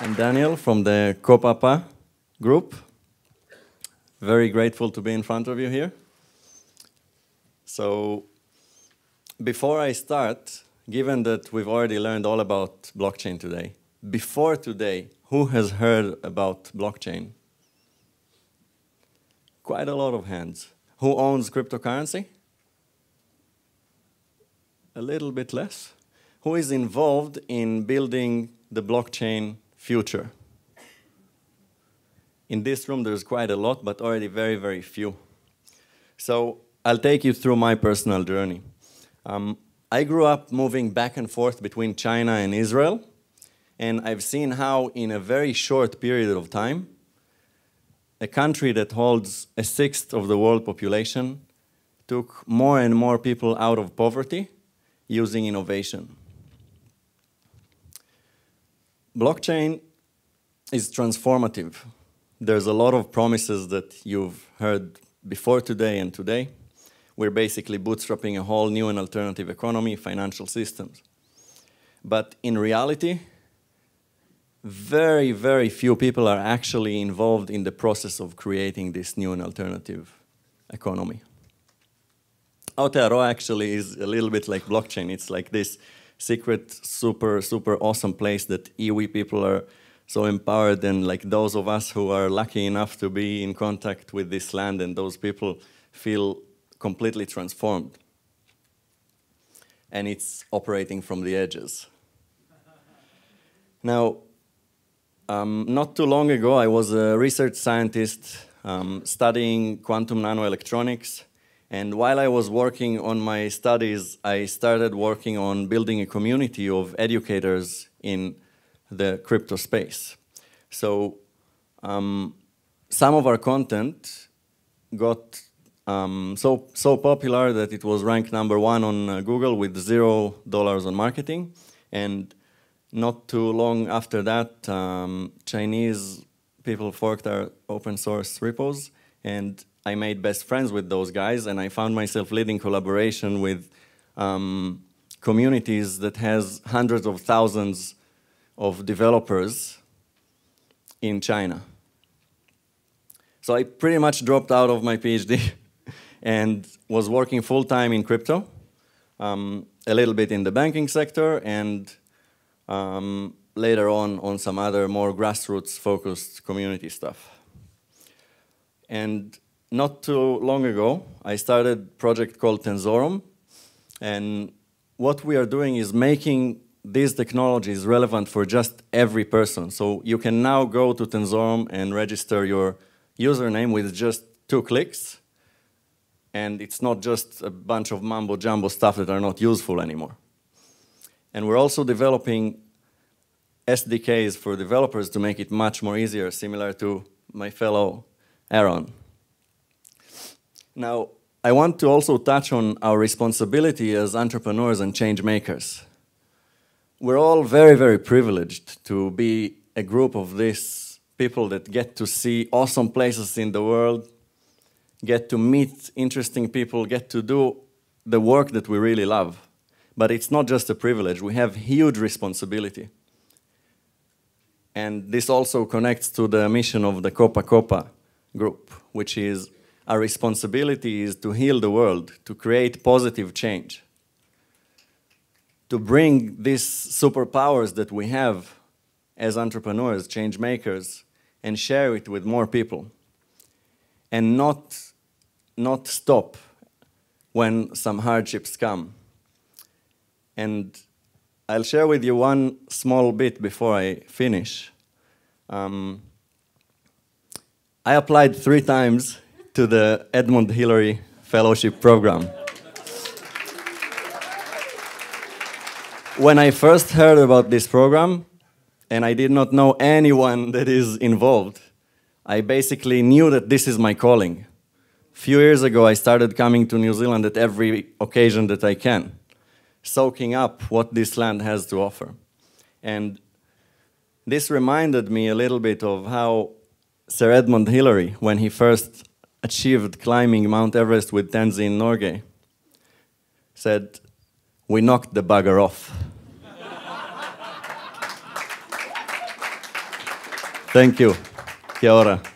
I'm Daniel from the Copapa group. Very grateful to be in front of you here. So, before I start, given that we've already learned all about blockchain today, before today, who has heard about blockchain? Quite a lot of hands. Who owns cryptocurrency? A little bit less. Who is involved in building the blockchain future? In this room, there's quite a lot, but already very, very few. So I'll take you through my personal journey. Um, I grew up moving back and forth between China and Israel, and I've seen how, in a very short period of time, a country that holds a sixth of the world population took more and more people out of poverty using innovation. Blockchain is transformative. There's a lot of promises that you've heard before today and today. We're basically bootstrapping a whole new and alternative economy, financial systems. But in reality, very, very few people are actually involved in the process of creating this new and alternative economy. Aotearoa actually is a little bit like blockchain. It's like this secret, super, super awesome place that iwi people are so empowered and like those of us who are lucky enough to be in contact with this land and those people feel completely transformed. And it's operating from the edges. Now, um, not too long ago, I was a research scientist um, studying quantum nanoelectronics. And while I was working on my studies, I started working on building a community of educators in the crypto space. So um, some of our content got um, so, so popular that it was ranked number one on uh, Google with zero dollars on marketing. And not too long after that, um, Chinese people forked our open source repos, and I made best friends with those guys, and I found myself leading collaboration with um, communities that has hundreds of thousands of developers in China. So I pretty much dropped out of my PhD and was working full time in crypto, um, a little bit in the banking sector, and um, later on on some other more grassroots focused community stuff. And not too long ago, I started a project called Tenzorum, and what we are doing is making these technologies relevant for just every person. So you can now go to Tenzorum and register your username with just two clicks, and it's not just a bunch of mumbo jumbo stuff that are not useful anymore. And we're also developing SDKs for developers to make it much more easier, similar to my fellow Aaron. Now, I want to also touch on our responsibility as entrepreneurs and change makers. We're all very, very privileged to be a group of these people that get to see awesome places in the world, get to meet interesting people, get to do the work that we really love. But it's not just a privilege, we have huge responsibility. And this also connects to the mission of the Copa Copa group, which is our responsibility is to heal the world, to create positive change, to bring these superpowers that we have as entrepreneurs, change makers, and share it with more people, and not, not stop when some hardships come. And I'll share with you one small bit before I finish. Um, I applied three times to the Edmund Hillary Fellowship Program. when I first heard about this program, and I did not know anyone that is involved, I basically knew that this is my calling. A few years ago, I started coming to New Zealand at every occasion that I can soaking up what this land has to offer. And this reminded me a little bit of how Sir Edmund Hillary, when he first achieved climbing Mount Everest with Tenzing Norgay, said, We knocked the bugger off. Thank you. Kia ora.